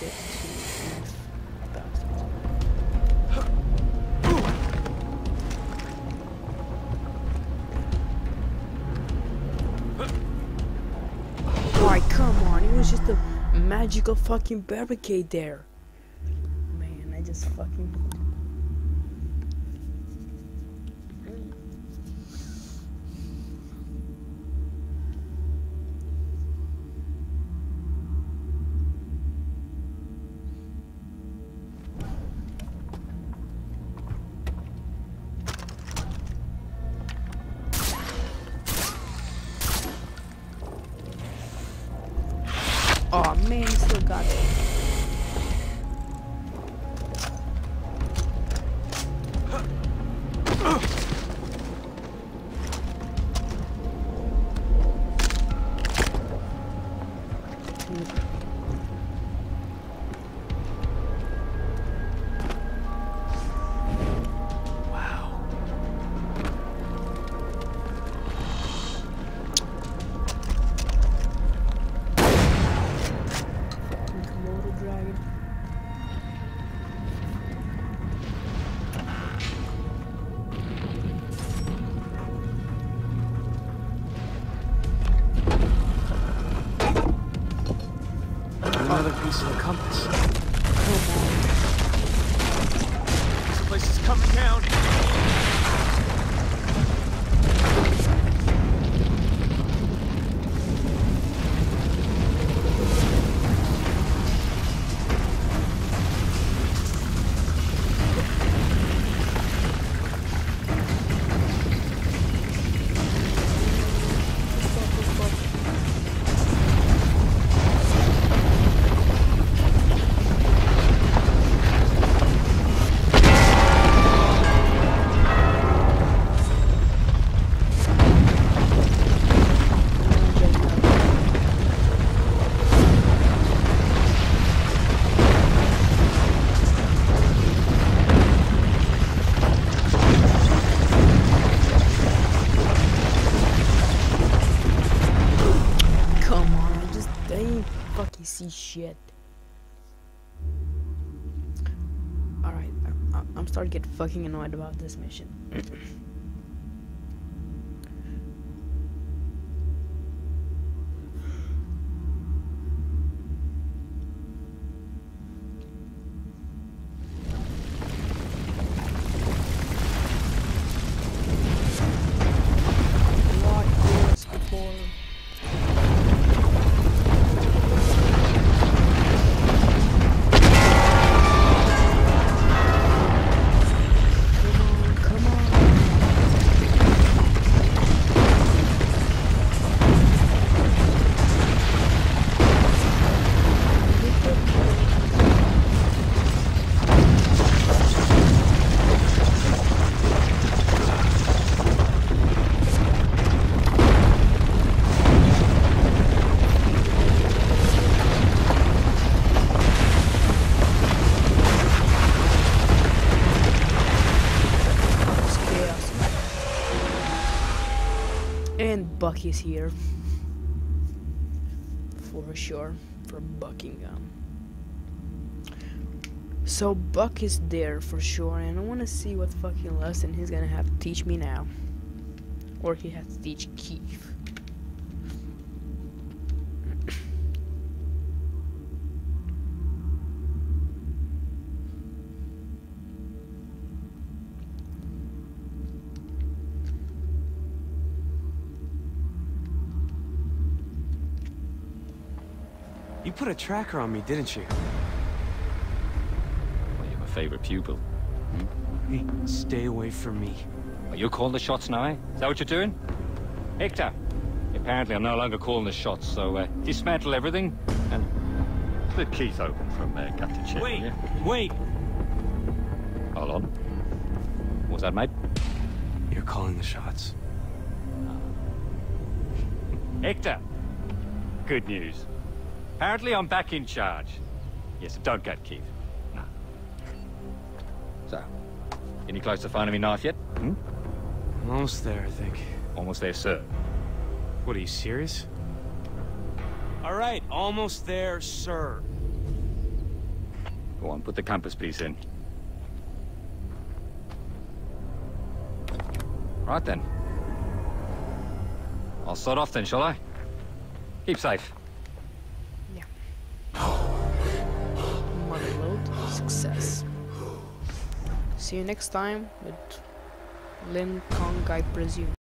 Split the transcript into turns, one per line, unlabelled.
get to. Why, come on, it was just a magical fucking barricade there. Man, I just fucking Oh man, he still got it.
Compass.
Oh, Come on.
This place is coming down.
See shit. Alright, I'm starting to get fucking annoyed about this mission. And Buck is here. For sure. For Buckingham. So Buck is there for sure, and I want to see what fucking lesson he's gonna have to teach me now. Or he has to teach Keith.
You put a tracker on me, didn't you?
Well, you're my favorite pupil.
Hey, stay away from me.
Are you calling the shots now, eh? Is that what you're doing? Hector, apparently I'm no longer calling the shots, so uh, dismantle everything and split Keith open from uh, gut to chin.
Wait,
ya?
wait.
Hold on. What's that, mate?
You're calling the shots.
Hector, good news. Apparently I'm back in charge. Yes, don't get Keith. No. So, any close to finding me knife yet? Hmm?
Almost there, I think.
Almost there, sir.
What, are you serious? All right, almost there, sir.
Go on, put the compass piece in. Right then. I'll start off then, shall I? Keep safe.
Success. See you next time with Lin Kong, I presume.